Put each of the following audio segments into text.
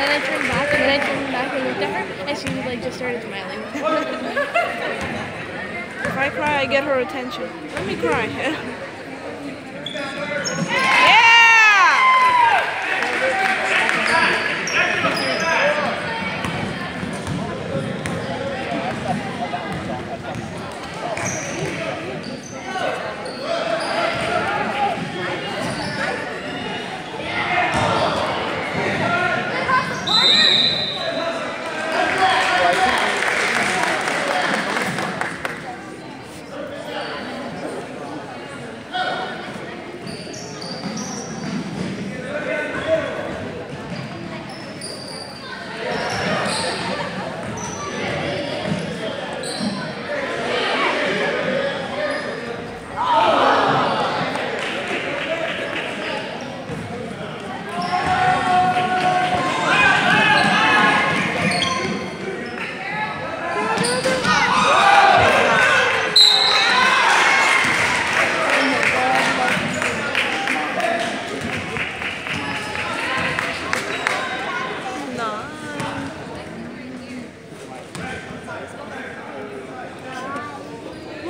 then I turned back, and then I turned back and looked at her, and she like just started smiling. If I cry, I get her attention. Let me cry. yeah!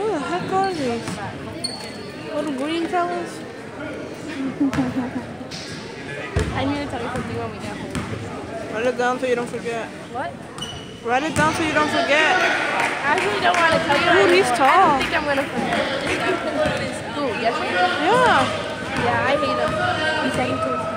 Who the heck are these? Little green fellas? I need to tell you something when we get home. Write it down so you don't forget. What? Write it down so you don't forget. I actually don't want to tell you. Ooh, he's now. I don't think I'm gonna forget. Who? Yes. Yeah. Yeah, I hate him. He's second to his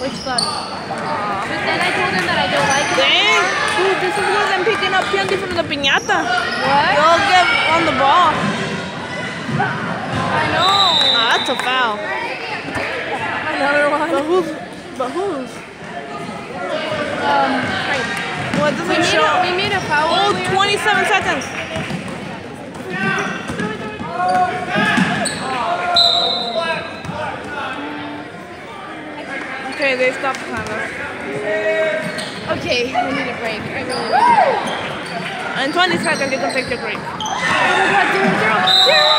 Which one? But then I told him that I don't like him. Dang. Dude, this is what I'm picking up candy from the piñata. What? You'll get on the ball. That's a foul. Another one. But who's? But who's? Um, right. Well, it We doesn't made, show. a, we made a foul. Oh, 27 seconds. Okay, they stopped the timer. Okay, we need a break. I really need a In 20 seconds, you can take your break. Oh my god, zero, zero, zero!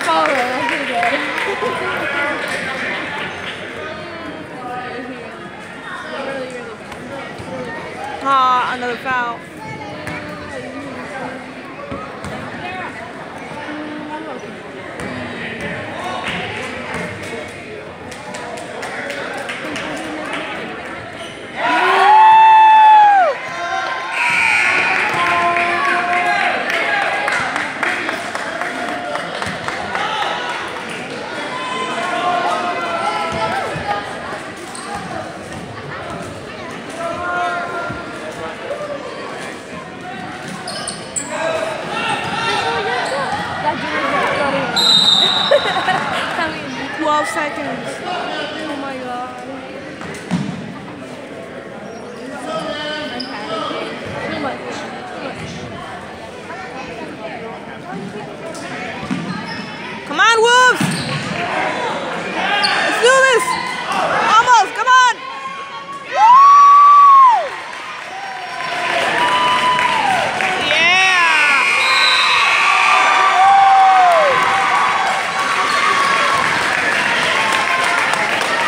Didn't follow. Pretty good. Ah, another foul. That dude is 12 seconds. Oh my god. I'm panicking. Too much. Come on, Wolves! Let's do this! Almost, come on! Woo! Yeah!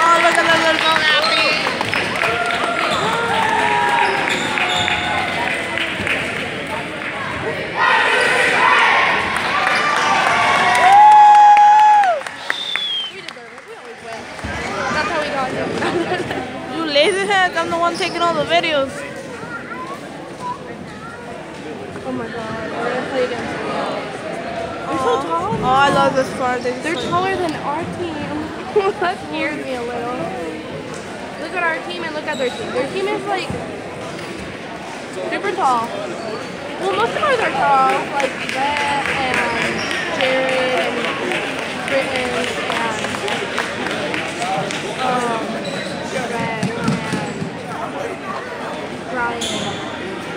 Oh, look at that little happy. We deserve it. We always win. That's how we got here. You lazy heck, I'm the one taking all the videos. oh my god. We're gonna play against. They're so tall. Oh, I love this part. They're, They're taller than our team. that scares me a little. Look at our team and look at their team. Their team is like super tall. Well, most of ours are tall, like Vet and Jared and Britton and um, Greg and Ryan.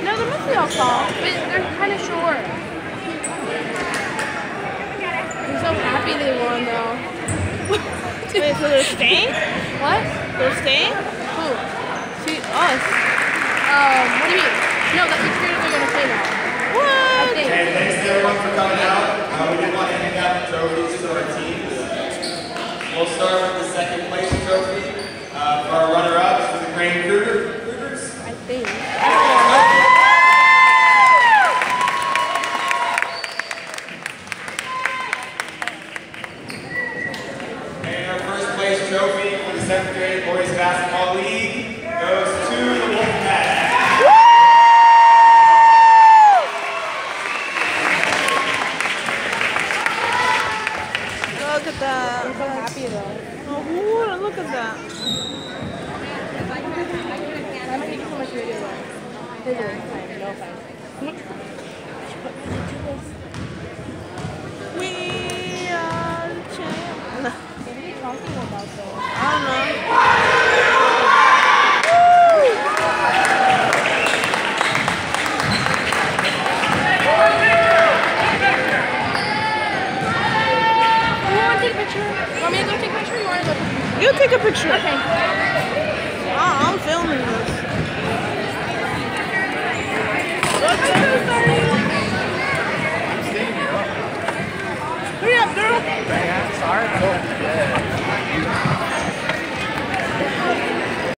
No, they're mostly all tall, but they're kind of short. I'm so happy they won though. Wait, so they're staying? What? They're staying? Who? To us. Um, what do you mean? No, that means they're going to play now. What? Hey, thanks everyone for coming out. Uh, we did want to hang out trophies to our teams. We'll start We are champs. What are you talking about though? I don't know. You take a picture. Okay.